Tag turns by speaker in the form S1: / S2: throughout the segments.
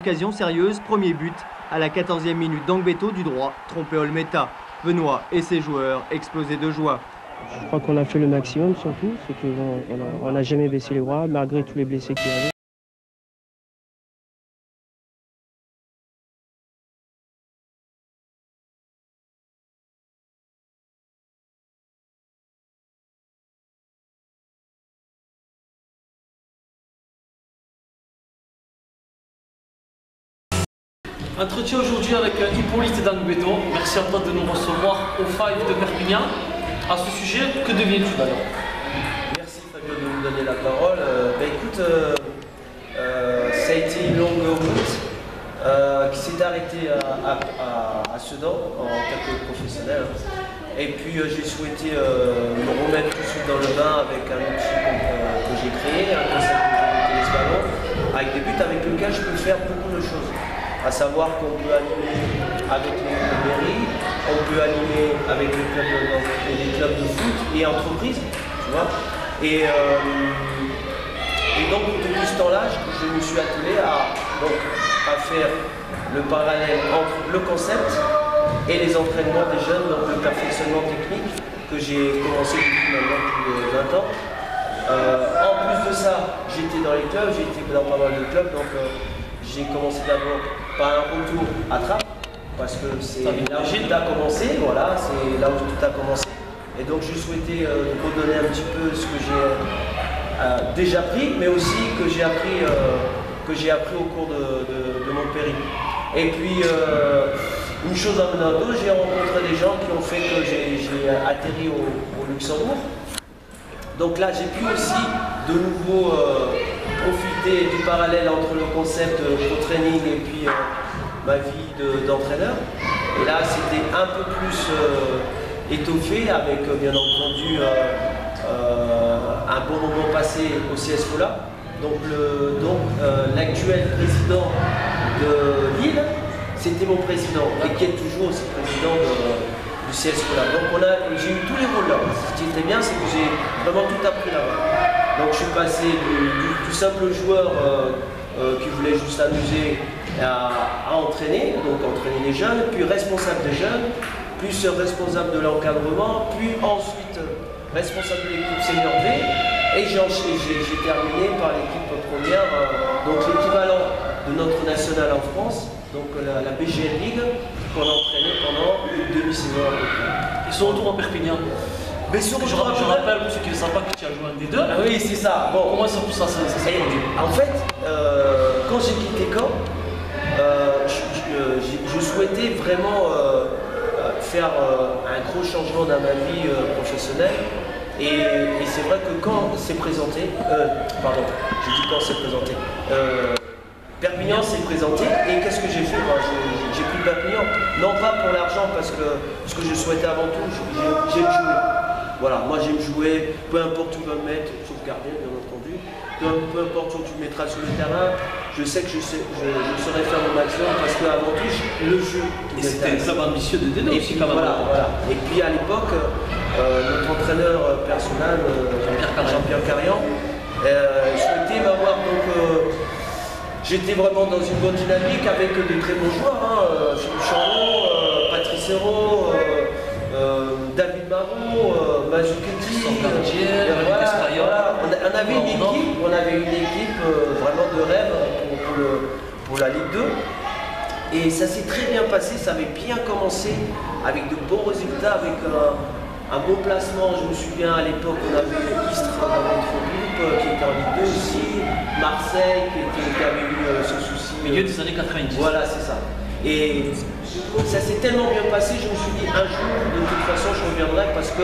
S1: Occasion sérieuse, premier but à la 14e minute d'Angbeto du droit, trompé Olmeta. Benoît et ses joueurs explosaient de joie.
S2: Je crois qu'on a fait le maximum surtout, c'est qu'on n'a jamais baissé les bras malgré tous les blessés qu'il y avait.
S3: Entretien aujourd'hui avec euh, Hippolyte Dangbeto. Merci à toi de nous recevoir au Five de Perpignan. À ce sujet, que deviens-tu d'ailleurs?
S4: Merci Fabio de nous donner la parole. Euh, bah, écoute, euh, ça a été une longue route qui s'est arrêtée à, Sedan en tant que professionnel. Et puis j'ai souhaité me remettre tout de suite dans le bain avec un outil que j'ai créé, un concept que j'ai avec des buts avec lesquels je peux faire beaucoup de choses. À savoir qu'on peut animer avec les mairies, on peut animer avec les clubs de, foot et entreprises, euh, et donc depuis ce temps-là, je, me suis attelé à, donc, à faire le parallèle entre le concept et les entraînements des jeunes, donc le perfectionnement technique que j'ai commencé depuis maintenant plus de 20 ans. Euh, en plus de ça, j'étais dans les clubs, été dans pas mal de clubs, donc euh, j'ai commencé d'abord par un retour à Trappes, parce que c'est là où tout a commencé, voilà, c'est là où tout a commencé. Et donc je souhaitais euh, redonner un petit peu ce que j'ai euh, déjà pris, mais aussi que j'ai appris, euh, que j'ai appris au cours de, de- de mon périple. Et puis, euh, une chose en menant d'autre, j'ai rencontré des gens qui ont fait que j'ai atterri au, au Luxembourg. Donc là, j'ai pu aussi de nouveau profiter du parallèle entre le concept euh, pro training et puis euh, ma vie de- d'entraîneur. et là, c'était un peu plus euh, étoffé avec, bien entendu, un bon moment passé au. Donc le- donc, l'actuel président de Lille, c'était mon président et qui est toujours aussi président de- du CSFOLA. Donc on a, j'ai eu tous les rôles là. Ce qui était bien, c'est que j'ai vraiment tout appris là-bas. Donc je suis passé du, simple joueur euh, euh, qui voulait juste s'amuser à, entraîner, donc entraîner les jeunes, puis responsable des jeunes, plus responsable de l'encadrement, puis ensuite responsable de l'équipe senior B, et j'ai terminé par l'équipe première, euh, donc l'équivalent de notre national en France, donc la, BGL League, qu'on a entraîné pendant une demi-saison.
S3: Ils sont retour à Perpignan.
S4: Mais sur
S3: Je, ra- je rappelle ceux qui savent pas que tu as joué un des deux.
S4: Ah oui, c'est ça. Bon,
S3: Comment ça, ça, ça, ça produit
S4: en fait, euh, quand j'ai quitté Caen, euh, je, je- euh, je souhaitais vraiment euh, faire un gros changement dans ma vie professionnelle. Et, et c'est vrai que quand c'est présenté, euh, pardon, j'ai dit quand c'est présenté, Perpignan s'est présenté et qu'est-ce que j'ai fait? Moi, j'ai- pris Perpignan, non pas pour l'argent parce que ce que je souhaitais avant tout, j'ai- jouer. Voilà, moi j'aime jouer, peu importe où tu vas me mettre, sauf gardien bien entendu, peu, peu importe où tu me mettras sur le terrain, je sais que je, sais, je, je saurais faire mon maximum parce qu'avant tout, je- le jeu.
S3: Et c'était un club ambitieux de D2
S4: Et
S3: aussi
S4: puis,
S3: quand même.
S4: voilà, voilà. Et puis à l'époque, euh, notre entraîneur personnel, euh,
S3: Jean-Pierre Carrian,
S4: euh, souhaitait m'avoir donc. J'étais vraiment dans une bonne dynamique avec des très bons joueurs, hein, Philippe Chandon, euh, Patrice Hérault, David Marot, euh, Mazzucchetti. Euh, voilà. On, a- on avait une équipe, on avait une équipe euh, vraiment de rêve pour, pour le- pour la Ligue 2. Et ça s'est très bien passé, ça avait bien commencé avec de bons résultats, avec un, un bon placement. Je me souviens à l'époque, on avait Istres dans notre groupe euh, qui était en Ligue 2 aussi, Marseille qui, était- qui avait eu ce souci.
S3: Milieu des années 90.
S4: Voilà, c'est ça. Et ça s'est tellement bien passé, je me suis dit un jour, de toute façon, je reviendrai parce que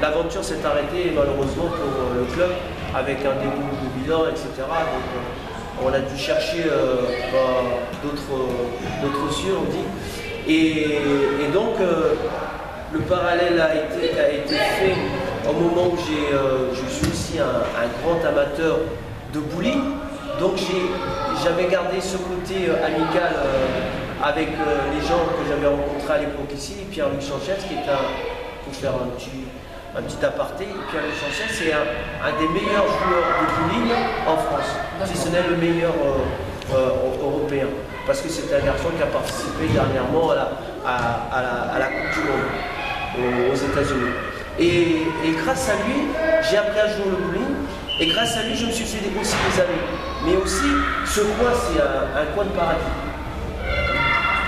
S4: l'aventure s'est arrêtée malheureusement pour euh, le club avec un début de bilan, etc. Donc, euh, on a dû chercher euh, bah, d'autres cieux, on dit. Et, donc, le parallèle a été, fait au moment où je suis aussi un, grand amateur de bowling. Donc j'avais gardé ce côté amical avec euh, les gens que j'avais rencontrés à l'époque ici, Pierre-Luc Sanchez, qui est un, pour faire un petit, un petit aparté, Pierre-Luc Sanchez, c'est un, un des meilleurs joueurs de bowling en France, si ce n'est le meilleur. euh, européen. Parce que c'est un garçon qui a participé dernièrement à la, à, la, Coupe du Monde aux, États-Unis. Et, grâce à lui, j'ai appris à jouer le bowling. Et grâce à lui, je me suis fait aussi des amis. Mais aussi, ce coin, c'est un, coin de paradis.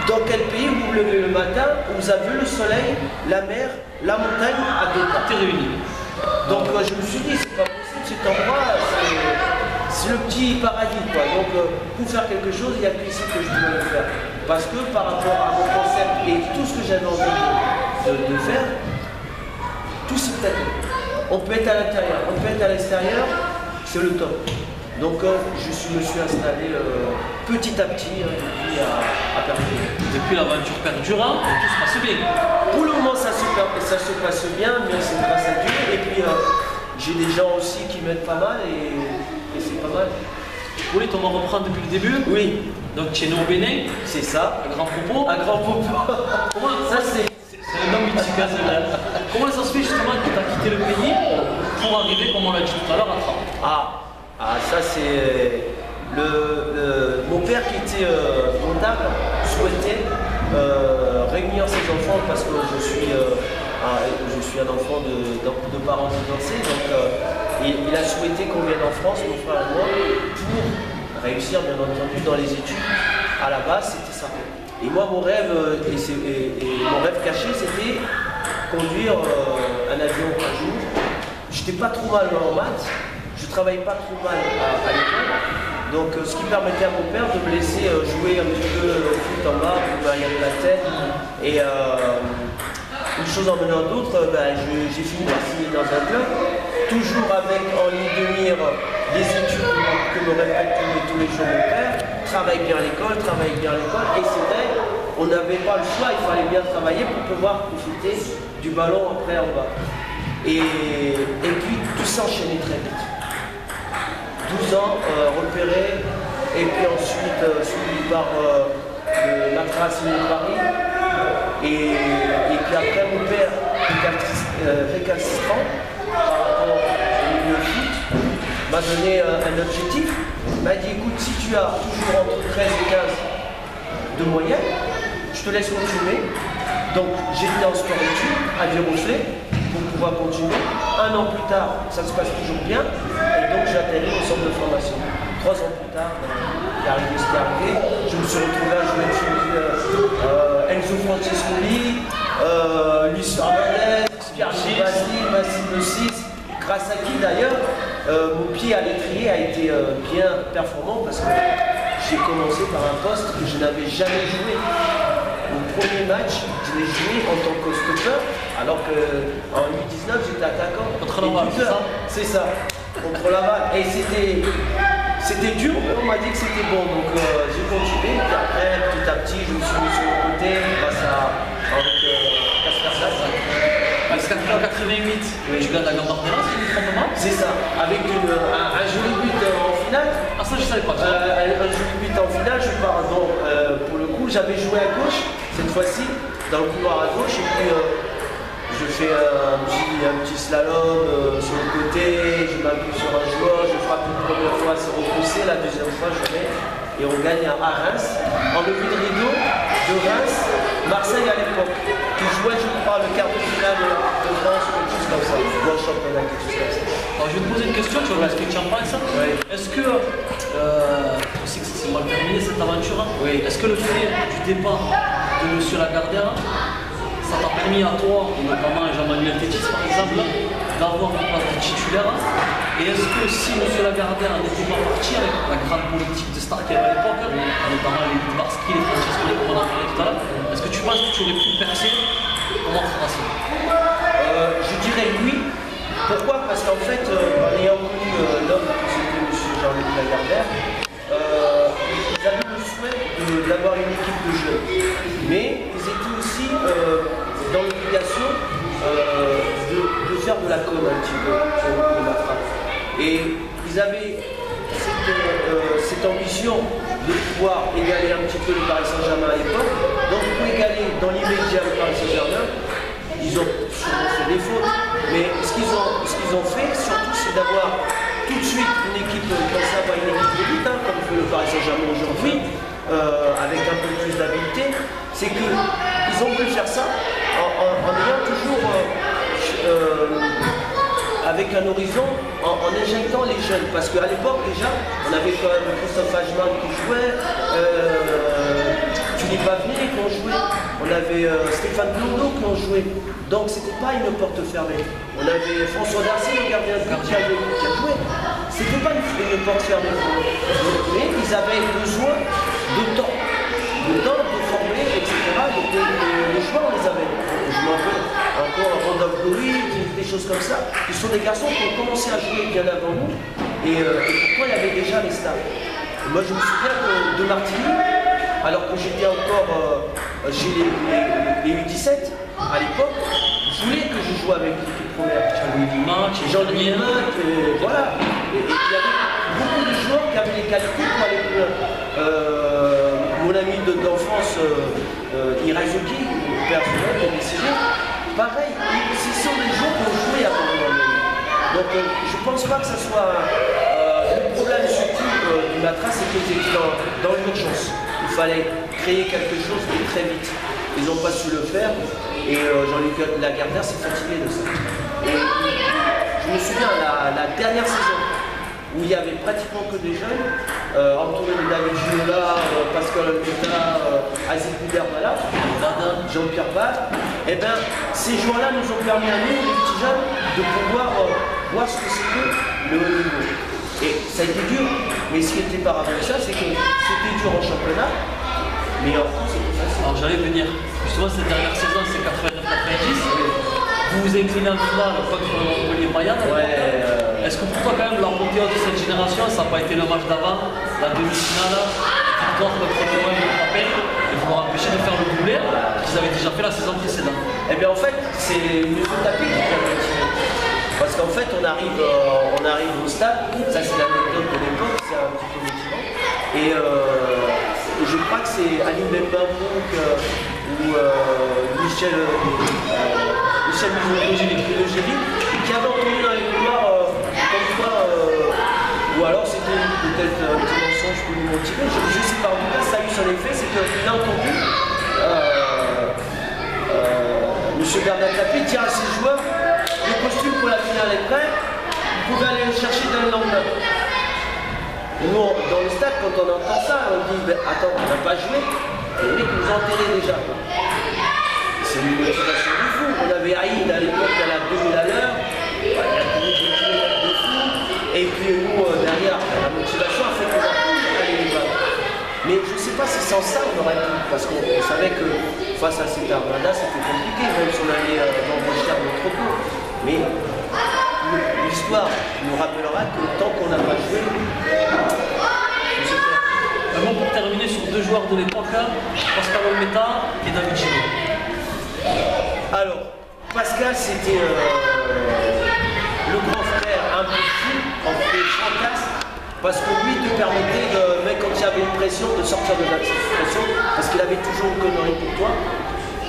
S4: Dans quel pays vous vous levez le matin, vous avez le soleil, la mer, la montagne à
S3: Tout réuni.
S4: Donc euh, je me suis dit, c'est pas possible, cet endroit, c'est le petit paradis. Quoi. Donc euh, pour faire quelque chose, il n'y a que ici que je pouvais le faire. Parce que par rapport à mon concept et tout ce que j'avais envie de, faire, tout prête. On peut être à l'intérieur, on peut être à l'extérieur, c'est le top. Donc euh, je me suis installé petit à petit hein, depuis à, à
S3: Depuis l'aventure perdurant, tout se passe bien.
S4: Pour le moment ça se, ça se passe bien, mais c'est grâce à Dieu. Et puis j'ai des gens aussi qui m'aident pas mal et, c'est pas mal.
S3: Oui, on va reprendre depuis le début
S4: Oui.
S3: Donc tu es né au Bénin
S4: C'est ça.
S3: À grand propos
S4: À grand propos.
S3: Comment ça c'est un à hein, Comment ça se fait justement que tu as quitté le pays pour arriver, comme on l'a dit tout à l'heure, à Trappes?
S4: Ah. Ah, ça c'est le, mon père qui était euh, souhaitait euh, réunir ses enfants parce que je suis euh, je suis un enfant de, parents divorcés, donc euh, il, a souhaité qu'on vienne en France, mon frère et moi, pour réussir, bien entendu, dans les études. À la base, c'était ça. Et moi, mon rêve, euh, et, mon rêve caché, c'était conduire euh, un avion un jour. J'étais pas trop mal en maths, travaillais pas trop mal à, l'école. Donc ce qui permettait à mon père de me laisser jouer un petit peu au foot en bas pour de la tête. Et une chose en menant d'autres, euh, ben, j'ai fini par signer dans un club, toujours avec en ligne de mire les études que me répète tous les jours mon père, travaille bien à l'école, travaille bien à l'école, et c'est vrai, on n'avait pas le choix, il fallait bien travailler pour pouvoir profiter du ballon après en bas. Et, et puis tout s'enchaînait très vite. 12 ans euh, repéré, et puis ensuite euh, suivi par euh, le Paris, et, puis après, mon père, récalcitrant par rapport au milieu foot, m'a donné un objectif. m'a dit écoute, si tu as toujours entre 13 et 15 de moyenne, je te laisse continuer. Donc j'étais en sport études à Virosé pour pouvoir continuer. Un an plus tard, ça se passe toujours bien. Et donc j'ai atterri au centre de formation. Trois ans plus tard, il est arrivé ce qui est arrivé. Je me suis retrouvé à jouer euh, Enzo Francescoli, euh, Luis Fernandez, Pierre Basile, Basile 6, grâce à qui d'ailleurs euh, mon pied à l'étrier a été euh, bien performant parce que j'ai commencé par un poste que je n'avais jamais joué. Mon premier match, je l'ai joué en tant que stopper, alors qu'en U19 j'étais attaquant.
S3: Contre la
S4: C'est ça, contre la balle. Et c'était c'était dur, mais on m'a dit que c'était bon, donc euh, j'ai continué. Puis après, petit à petit, je me suis mis sur le côté grâce à avec
S3: euh, Parce qu'en 88, oui. tu gagnes la Gambardella, si je ne
S4: C'est ça, avec un, joli but en finale.
S3: Ah ça je savais pas.
S4: Euh, un, joli but en finale, je pars donc pour le coup, j'avais joué à gauche cette fois-ci, dans le couloir à gauche, et puis je fais un petit, slalom euh, sur le côté, je m'appuie sur un joueur, je frappe une première fois, c'est repoussé, la deuxième fois je mets et on gagne à Reims. En début de rideau de Reims, Marseille à l'époque, qui jouait je crois le quart de finale de France ou quelque chose comme ça, ou un championnat, quelque chose comme ça.
S3: Alors, je vais te poser une question, tu vois ce que tu en penses Est-ce que, euh, je sais que c'est mal terminé cette aventure, hein.
S4: oui.
S3: est-ce que le fait du départ de M. Lagardère permis à toi, notamment Jean-Manuel Tétis par exemple, d'avoir une place titulaire Et est-ce que si M. Lagardère n'était pas parti avec la grande politique de star qu'il y avait à l'époque, notamment les Barski, les Francesco, comme on en parlait tout à l'heure, est-ce que tu penses que tu aurais pu percer en France
S4: euh, Je dirais oui. Pourquoi? Parce qu'en fait, euh, en ayant connu euh, l'homme qui c'était M. Jean-Luc Lagardère, euh, ils avaient le souhait d'avoir une équipe de jeunes. Mais ils étaient aussi euh, euh, de, faire de la com un petit peu de la. Et ils avaient cette, ambition de pouvoir égaler un petit peu le Paris Saint-Germain à l'époque. Donc pour égaler dans l'immédiat le Paris Saint-Germain, ils ont sûrement fait des fautes. Mais ce qu'ils ont, ont fait, surtout, c'est d'avoir tout de suite une équipe comme ça, pas une équipe de hein, comme le Paris Saint-Germain aujourd'hui, euh, avec un peu plus d'habileté, c'est qu'ils ont voulu faire ça en, ayant toujours euh, euh, avec un horizon, en, injectant les jeunes. Parce qu'à l'époque déjà, on avait quand même Christophe Hagman qui jouait, Philippe Avnier qui ont joué, on avait Stéphane Blondeau qui ont joué. Donc c'était pas une porte fermée. On avait François Darcy, le gardien de qui a joué. C'était pas une, une porte fermée. Mais ils avaient besoin de temps. De temps de former, etc. Donc les, joueurs, on les avait. Je me rappelle encore Randolph Louis, des choses comme ça. Ce sont des garçons qui ont commencé à jouer bien avant nous. Et, euh, pourquoi il y avait déjà les stars? Moi je me souviens que de Martini, alors que j'étais encore euh, chez les, les U17, à l'époque, je voulais que je joue avec l'équipe première.
S3: Jean-Louis
S4: Jean-Louis et voilà. Et, il avait de les qualités pour mon ami d'enfance, euh, euh, Irazuki, personnel, est décédé. Pareil, ce sont des joueurs qui ont joué moi. Donc euh, je ne pense pas que ce soit le problème surtout du Matra, c'est qu'ils étaient dans, dans l'urgence. Il fallait créer quelque chose de très vite. Ils n'ont pas su le faire et Jean-Luc Lagardère s'est fatigué de ça. Je me souviens, la dernière saison, où il y avait pratiquement que des jeunes, euh, entourés de David Ginola, euh, Pascal Almeta, euh, Aziz Jean-Pierre Bach, et eh bien ces joueurs-là nous ont permis à nous, les petits jeunes, de pouvoir voir ce que c'était le haut niveau. Et ça a été dur, mais ce qui était paradoxal, c'est que c'était dur en championnat, mais en France,
S3: alors j'allais venir, justement cette dernière saison, c'est 89-90. Vous vous inclinez en finale contre Montpellier Mayenne.
S4: Ouais, euh...
S3: Est-ce que pour toi quand même l'apothéose de cette génération, ça n'a pas été le match d'avant, la demi-finale, victoire contre le de rappel, et vous leur empêchez de faire le doublé qu'ils avaient déjà fait la saison précédente
S4: Eh bien en fait, c'est une tapis qui permet parce qu'en fait, on arrive, euh, on arrive au stade, ça c'est l'anecdote de l'époque, c'est un petit peu motivant. Et euh, je crois que c'est Aline Bembamouk ou euh, Michel, euh, Michel Logéry qui avait entendu dans les couloirs euh, ou alors c'était peut-être un petit mensonge pour nous motiver, je ne sais pas, en tout cas ça a eu son effet, c'est qu'il a entendu M. Bernard Tapie dire à ses joueurs, le costume pour la finale est prêt, vous pouvez aller le chercher dans le lendemain. Nous, dans le stade, quand on entend ça, on dit ben, Attends, on n'a pas joué, les mecs déjà. Sans ça on aurait pu, parce qu'on savait que face à cette armada c'était compliqué, même si on allait euh, embaucher notre cours. Mais l'histoire nous rappellera que tant qu'on n'a pas joué,
S3: mot pour terminer sur deux joueurs de l'époque, hein. Pascal Olmeta et David Gino.
S4: Alors, Pascal, c'était euh, le grand frère un peu fou, en fait fantasme, parce que lui te permettait, même quand il avait une pression, de sortir de la pression, parce qu'il avait toujours une connerie pour toi.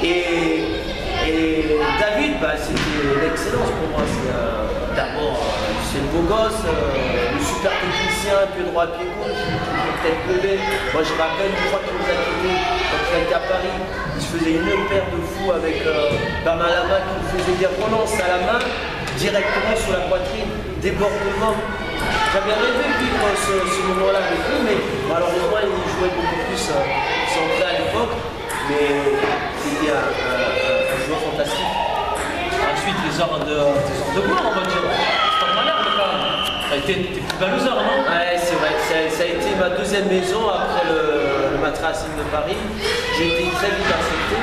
S4: Et David, bah, c'était l'excellence pour moi. Euh, d'abord, euh, c'est le beau gosse, euh, le super technicien, pied droit, pied gauche, tête levée. Moi, je rappelle une fois qu'il nous a quittés, quand il été à Paris, il se faisait une paire de fous avec euh, Bama Lama qui nous faisait des relances à la main, directement sur la poitrine, débordement. J'avais rêvé de vivre ce, moment-là avec lui, mais malheureusement, il jouait beaucoup plus centré à l'époque. Mais c'était un
S3: fantastique. Ensuite, les heures de, les heures de on va dire. C'est pas malheur, mais tes plus non
S4: Ouais, c'est vrai. Ça, a été ma deuxième maison après le, le Matracine de Paris. J'ai été très vite accepté.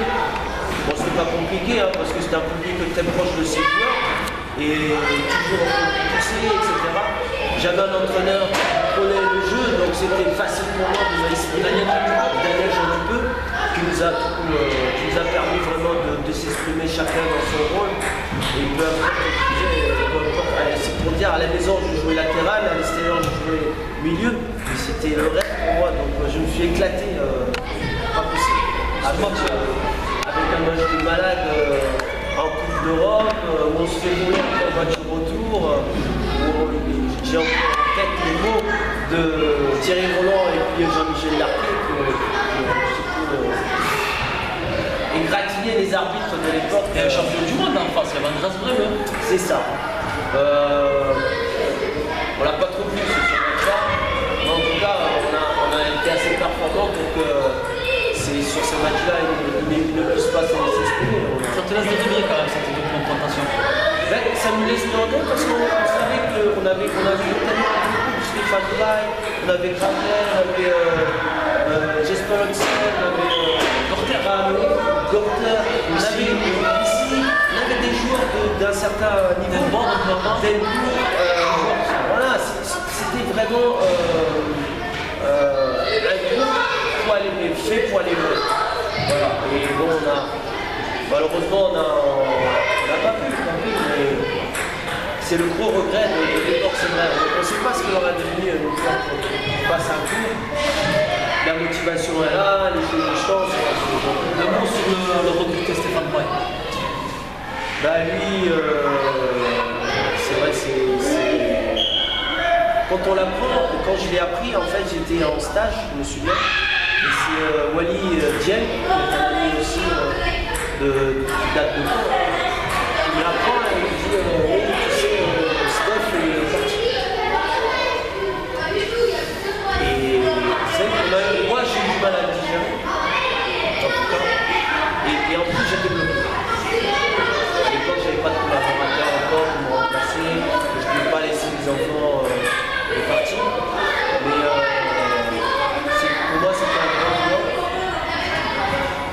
S4: Bon, c'était pas compliqué, hein, parce que c'était un public très proche de ses joueurs et toujours un poussé, etc. J'avais un entraîneur qui prenait le jeu, donc c'était facile pour moi de. Daniel Jean peu qui nous a, euh, qui nous a permis vraiment de, s'exprimer chacun dans son rôle. Et peu importe, c'est pour dire, à la maison je jouais latéral, à l'extérieur je jouais milieu, mais c'était le rêve pour moi, donc euh, je me suis éclaté, euh, pas euh, avec un match de malade en Coupe d'Europe, où on se fait rouler en voiture retour, j'ai en tête les mots de Thierry Roland et puis Jean-Michel Larquet que, euh, et euh, gratiner les arbitres de l'époque.
S3: Et un champion du monde en France, il y avait Andreas hein.
S4: C'est ça. Euh, on l'a pas trop vu ce championnat, mais en tout cas on a, été assez performant pour que c'est sur ce match-là il ne puisse pas s'en s'exprimer.
S3: Ça te laisse des quand même cette confrontation.
S4: Ben, ça nous laisse demander parce qu'on on avait, on avait tellement beaucoup, Stéphane Braille, on avait Gravel, on avait euh, euh, Jesper Hansen, on avait euh, Gorter, Gorter, on avait ici, on avait des joueurs de- d'un certain niveau.
S3: Del Boer,
S4: euh, voilà, c'était vraiment euh, euh, un groupe pour aller fait pour aller mieux. Voilà, et bon, on a, malheureusement, on a, on n'a pas pu, mais c'est le gros regret de, de l'époque. On ne sait pas ce devenu euh, nos joueurs qui passent un tour. La motivation est là, les jeux de chance.
S3: Mot sur le, le recruté Stéphane Brey.
S4: Bah lui, euh, c'est vrai, c'est... Quand on l'apprend, quand je l'ai appris, en fait, j'étais en stage, je me souviens. C'est euh, Wally euh, ami aussi euh, de, qui date de cours, qui me l'apprend et il dit euh, Oui, tu sais, euh, Steph, il est parti. Et c'est vrai qu'on a- moi, j'ai eu du mal à le digérer, en tout cas. Et, et en plus, j'étais bloqué. À l'époque, j'avais pas de collaborateur encore pour me remplacer. Je ne pouvais pas laisser les enfants euh, partir. Mais euh, c'est- pour moi, c'était un grand joueur,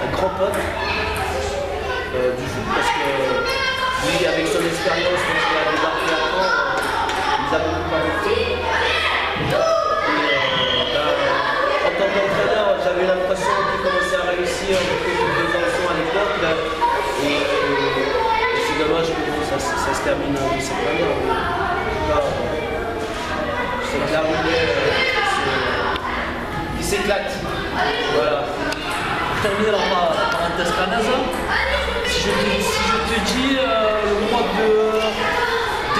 S4: un grand euh, du foot parce que lui, avec son expérience, quand il a débarqué à Caen, euh, il nous a beaucoup apporté. Euh, ben, en tant qu'entraîneur, j'avais l'impression qu'il commençait à réussir depuis deux enfants à l'époque. là. Et, c'est dommage que ça, se- termine de cette manière. euh, c'est euh, c'est- il s'éclate. Voilà.
S3: Terminer la par- la parenthèse canaise, si je te, si je te dis euh, le mois de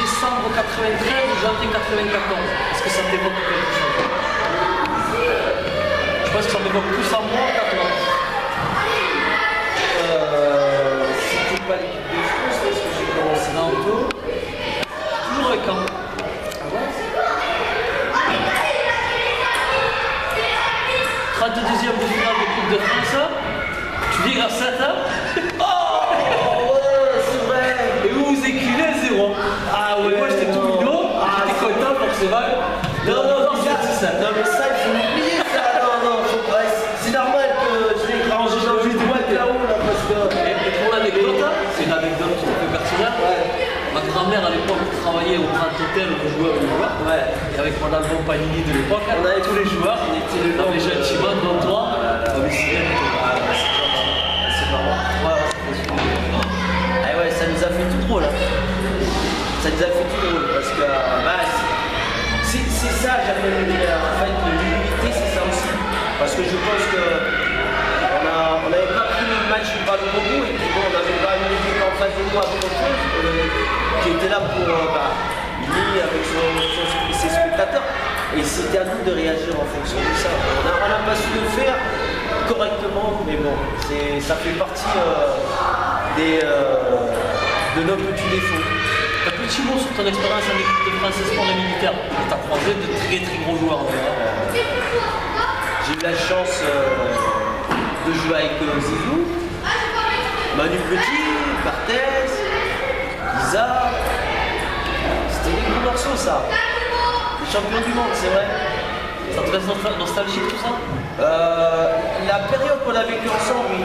S3: décembre 93 ou janvier 94, est-ce que ça t'évoque quelque chose? Je pense que ça m'évoque plus à moi qu'à toi.
S4: Euh, C'était pas l'équipe de France parce que j'ai commencé
S3: Non,
S4: tôt.
S3: toujours avec Caen.
S4: Ah ouais
S3: 32e de France, tu viens à 7 ans
S4: Oh ouais, c'est vrai
S3: et vous vous écrivez 0.
S4: Ah ouais,
S3: Moi j'étais tout
S4: non.
S3: mignon,
S4: Ah,
S3: j'étais content forcément.
S4: Non, non,
S3: non,
S4: ça,
S3: c'est ça.
S4: non, mais ça, il faut l'oublier, ça. Non, non, faut pas. C'est normal que je l'ai rangé dans une boîte là-haut, là, parce que.
S3: Et et pour l'anecdote, c'est une anecdote tout à fait personnelle.
S4: Ouais.
S3: Ma grand-mère à l'époque travaillait au Grand Hôtel où je jouais avec les joueurs.
S4: Ouais.
S3: Et avec Madame Bompanini de l'époque,
S4: On avait
S3: tous les joueurs,
S4: on était le
S3: on avait
S4: long de-
S3: gentiment, dont toi,
S4: Ah, bah.
S3: Ouais,
S4: ça nous a fait tout drôle. Hein. Ça nous a fait tout drôle parce que bah, c'est c'est ça, j'avais en fait l'humilité, c'est ça aussi. Parce que je pense que on n'avait pas pris le match du ballon au et puis bon, on n'avait pas une équipe en face de nous avec euh, qui était là pour euh, bah, avec ses spectateurs. Et c'était à nous de réagir en fonction de ça. On n'a pas su mais bon, c'est- ça fait partie euh, des, euh, de nos petits défauts.
S3: Un petit mot sur ton expérience en équipe de France sport et militaire. Tu as croisé de très très gros joueurs. d'ailleurs.
S4: J'ai eu la chance euh, de jouer avec Zizou, Manu Petit, Barthez, Isa. C'était des gros morceaux ça. Les champions du monde, c'est vrai.
S3: Ça te nostalgique tout ça
S4: Euh, la période qu'on a vécue ensemble.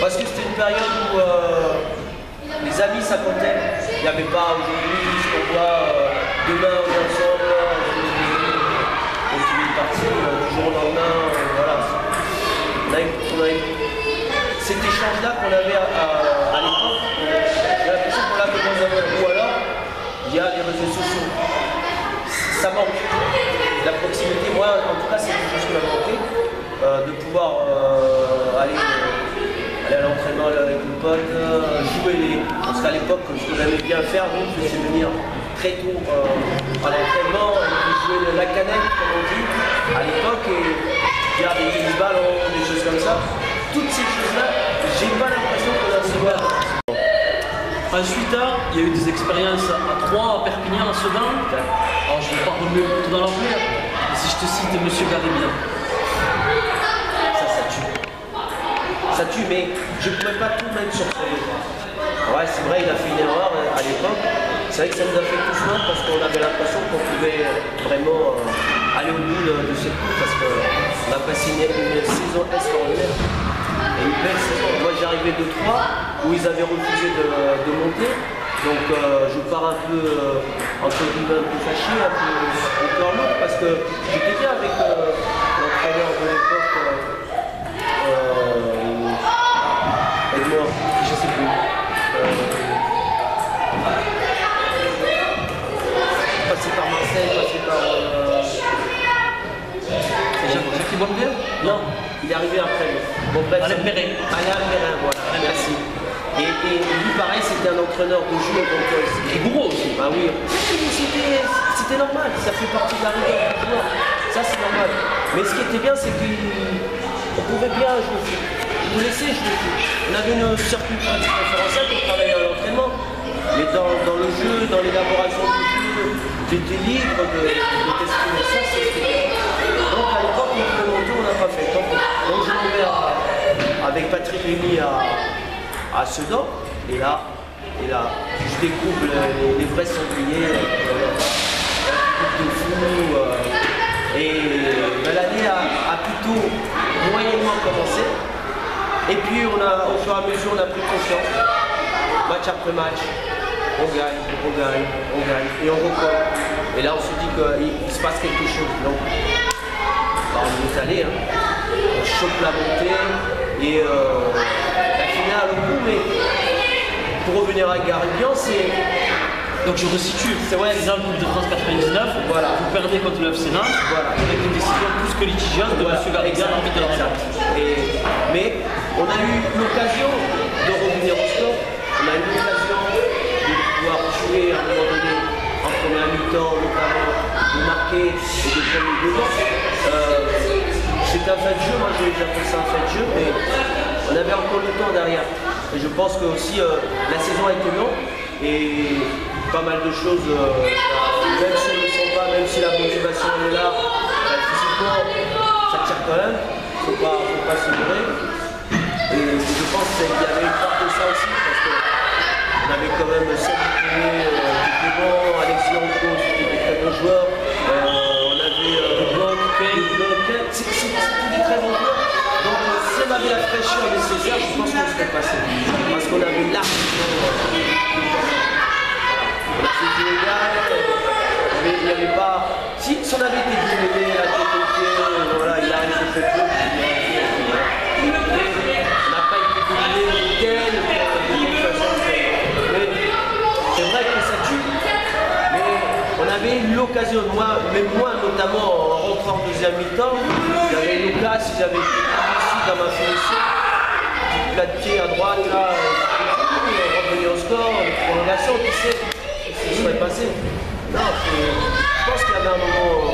S4: Parce que c'était une période où euh, les amis ça comptait. Il n'y avait pas aujourd'hui ce qu'on voit euh, demain on est ensemble, on se met partir du jour au lendemain. voilà. On a cet échange-là qu'on avait à l'époque. Parce qu'à l'époque, ce que j'aimais bien faire, je faisais venir très tôt euh, à l'entraînement, jouer de la canette, comme on dit, à l'époque, et faire des ballons, des choses comme ça. Toutes ces choses-là, j'ai pas
S3: Ensuite, hein, il y a eu des expériences à Troyes, à Perpignan, à Sedan. Alors, je ne vais pas remuer couteau dans plaie, mais si je te cite Monsieur Garibien.
S4: Ça, ça tue. Ça tue, mais je ne pouvais pas tout mettre sur dos. Ouais, c'est vrai, il a fait une erreur euh, à l'époque. C'est vrai que ça nous a fait tous mal parce qu'on avait l'impression qu'on pouvait vraiment euh, aller au bout de, cette coupe parce qu'on a passé une, saison extraordinaire. Et une belle saison. Moi, j'arrivais de Troyes où ils avaient refusé de, monter. Donc, euh, je pars un peu, euh, entre guillemets, un peu fâché, un peu au cœur parce que j'étais bien avec euh, l'entraîneur de l'époque. Marseille, passé par. euh,
S3: C'est Jacques Jacques Bonnevier
S4: Non, il est arrivé après. Bon, bref,
S3: Alain Perret.
S4: Alain Perrin, voilà, merci. Et, et lui, pareil, c'était un entraîneur de jeu, donc euh, c'était-
S3: Rigoureux aussi.
S4: bah oui, c'était normal, ça fait partie de la rigueur du joueur. Ça, c'est normal. Mais ce qui était bien, c'est qu'on pouvait bien jouer au foot. Ils nous laissaient jouer au foot. On avait une circuit pratique préférentielle pour travailler à l'entraînement. Mais dans, dans le jeu, dans l'élaboration du jeu, j'étais libre de, de t'exprimer ça. Donc à l'époque, on pouvait monter, on n'a pas fait. Donc, donc je vais avec Patrick Rémy à, à Sedan. Et là, et là, je découvre les, vrais sangliers. euh, de fou. euh, et ben, l'année a, a plutôt moyennement commencé. Et puis on a, au fur et à mesure, on a pris confiance. Match après match, on gagne, on gagne, on gagne, et on recolle. Et là, on se dit qu'il il se passe quelque chose. Donc, bah, on est allé, hein. on chope la montée, et euh, la finale au bout, mais pour revenir à Garibian, c'est
S3: Donc je resitue.
S4: C'est vrai.
S3: Exemple Coupe de France 99.
S4: Voilà.
S3: Vous perdez contre le FC Nantes.
S4: Voilà.
S3: Avec une décision plus que litigieuse de
S4: Voilà,
S3: M.
S4: Exact,
S3: l'arbitre de la
S4: exact.
S3: rencontre.
S4: Et- mais on a eu l'occasion de revenir au score. On a eu l'occasion de à un moment donné en première mi-temps, notamment marquer et de prendre devant. Euh, C'était un fait de jeu, moi je vais appeler ça un fait de jeu, mais on avait encore le temps derrière. Et je pense que aussi euh, la saison a été longue et pas mal de choses, euh, même si on ne sent pas, même si la motivation est là, bah, physiquement ça tire quand même, faut pas, faut pas se leurrer. Et je pense qu'il y avait une part de ça aussi, qu'on avait quand même Seb euh, était bon, Alexis Anco, qui était des très bons joueurs. Euh, on avait euh,
S3: Bloc, Kane.
S4: le Bloc, Kane. C'est des très bons joueurs. Donc euh, si on avait la fraîcheur nécessaire, je pense qu'on serait passé. Parce qu'on avait largement euh. On a légal, il n'y avait, pas. Si, si on avait été guillemets, la tête euh, voilà, il arrive, il fait peu, avait l'occasion, moi, même moi notamment en rentrant en deuxième mi-temps, j'avais une occasion, si j'avais ici dans ma finition, petit plat de pied à droite, là, euh, revenir au score, une prolongation, qui sait ce qui serait passé. Non, je pense qu'il y avait un moment,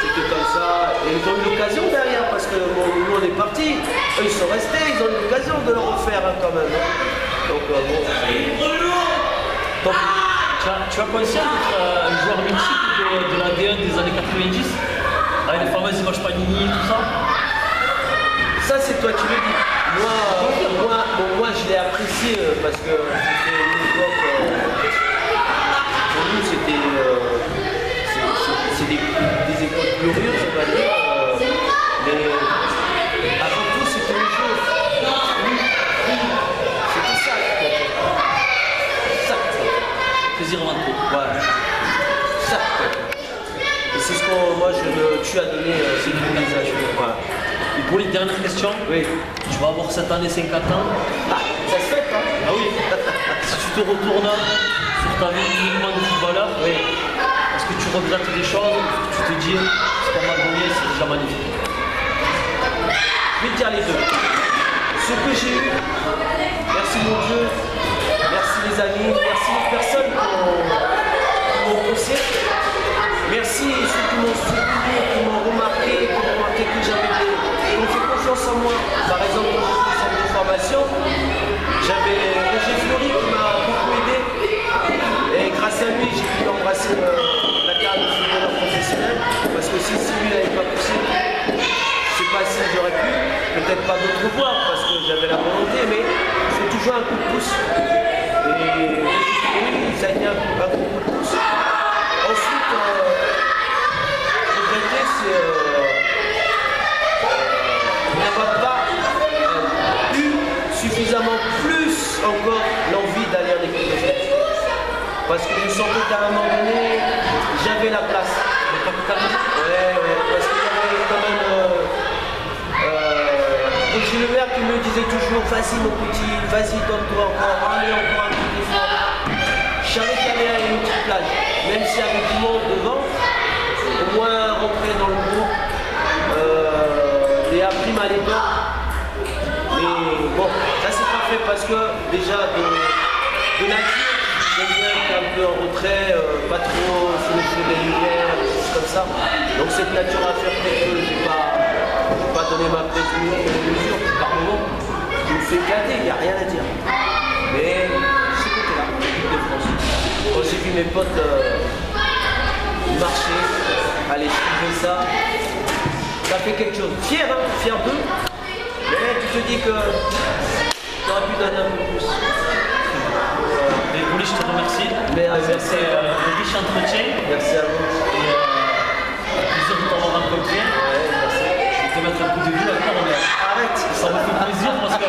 S4: c'était comme ça, et ils ont eu l'occasion derrière, parce que bon, nous on est partis, eux ils sont restés, ils ont eu l'occasion de le refaire hein, quand même. hein. Donc euh, bon,
S3: tu as conscience euh, un joueur mythique de, la D1 des années 90 Avec les fameuses images Panini, tout ça
S4: ça c'est toi qui le dis. Moi, moi, moi je l'ai apprécié euh, parce que c'était une époque, euh, pour nous c'était des, des époques glorieuses, on va dire. euh, mais avant tout c'était le jeu. Oui, oui, c'était ça qui comptait. C'est ça qui comptait.
S3: Plaisir avant tout.
S4: Voilà. Ça. Moi je me, tu as donné euh, ces messages. Voilà.
S3: Et pour les dernières questions,
S4: Oui.
S3: tu vas avoir cette année 50 ans.
S4: Ah, ça se fait, hein
S3: Ah oui Si tu te retournes sur ta vie uniquement de footballeur,
S4: Oui.
S3: est-ce que tu regrettes des choses tu te dis, c'est pas mal c'est déjà magnifique?
S4: Je vais te dire les deux. Ce que j'ai eu, merci mon Dieu, merci les amis, merci les personnes qui m'ont poussé. Merci ceux qui m'ont qui m'ont remarqué, qui m'ont remarqué que j'avais des. ont fait confiance en moi. Par exemple, quand j'étais au centre de formation, j'avais Roger Fleury qui m'a beaucoup c'est euh, la carrière de professionnel. Parce que si, lui n'avait pas poussé, c'est pas si j'aurais pu. Peut-être pas d'autres voies parce que j'avais la volonté, mais c'est toujours un coup de pouce. Et oui, ça a été un, coup de pouce. Encore l'envie d'aller en équipe. Parce que je sentais qu'à un moment donné, j'avais la place. Parce y avait quand même euh, Gilles Lemaire qui me disait toujours vas-y mon petit, vas-y donne-toi encore, allez encore effort. Savais qu'il y avait une petite plage, même s'il y avait du monde devant, au moins rentrer dans le groupe. Euh, et après ma l'époque. Mais bon, ça c'est parfait parce que déjà de, nature, j'aime bien être un peu en retrait, euh, pas trop sous les feux des lumières, des choses comme ça. Donc cette nature à faire fait que j'ai pas, pas donné ma prise mesure par moment. Je me fais éclater, il n'y a rien à dire. Mais ce côté-là, l'équipe de France. Quand j'ai vu mes potes euh, marcher, aller suivre ça, ça fait quelque chose. Fier, hein, fier d'eux. Mais tu te dis que tu aurais pu donner un peu plus.
S3: Mais Bouli, je te remercie.
S4: Mais, euh, merci.
S3: euh, un riche entretien.
S4: Merci à vous.
S3: Et euh, plaisir de t'avoir rencontré.
S4: Ouais, merci.
S3: Je vais te mettre un coup de vue est.
S4: Arrête
S3: Ça me fait plaisir parce que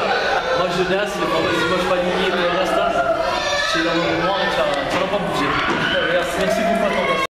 S3: moi jeunesse, familiers et tout le reste, c'est dans mon mémoire et tu n'as pas bougé.
S4: Merci.
S3: Merci beaucoup à toi.